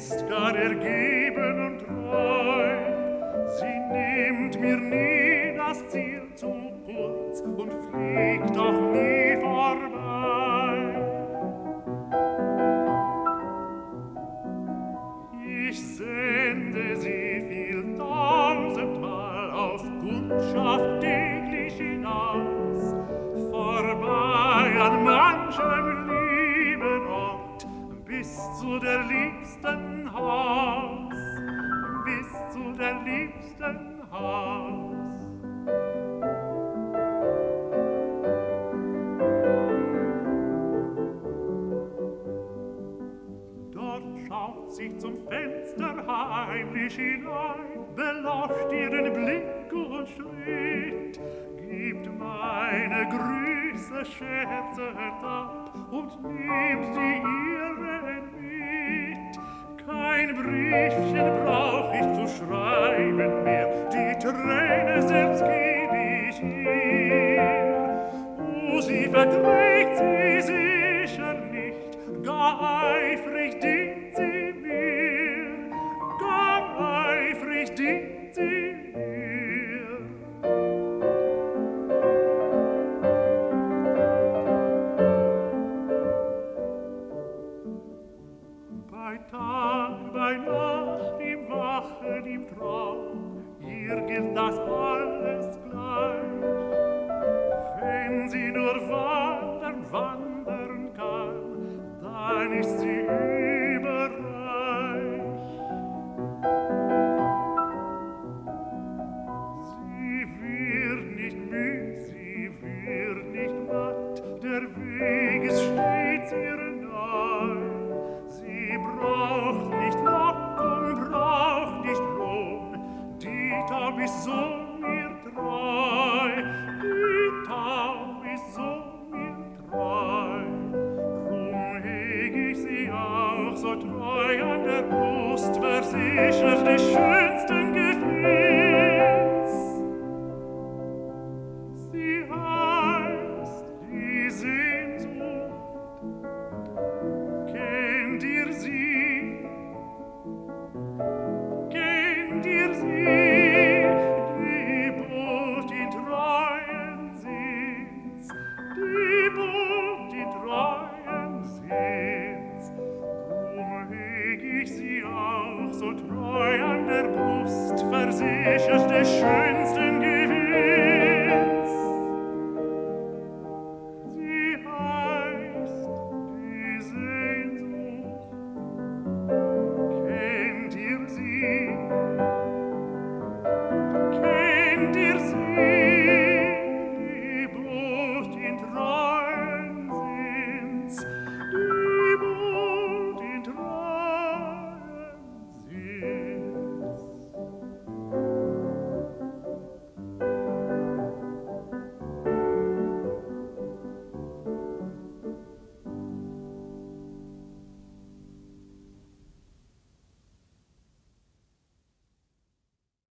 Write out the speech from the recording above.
ist gar ergeben und treu. Sie nimmt mir nie das Ziel zu kurz und fliegt doch nie vorbei. Ich sende sie viel tausendmal auf Kundschaft täglich hinaus, vorbei an manchem bis zu der liebsten Haus, bis zu der liebsten Haus. Dort schaut sich zum Fenster heimlich hinein, belauscht ihren Blick und schritt, gibt meine Grüße, scherzend ab und nimmt sie kein Briefchen brauch ich zu schreiben mehr, die Träne selbst geb ich ihr. Oh, sie verträgt sie sicher nicht, gar eifrig dient sie mir, gar eifrig dient sie mir. mir gilt das alles gleich. Wenn sie nur wandern, wandern kann, dann ist Brust versichert dich schön. so treu an der Brust versichert des schönsten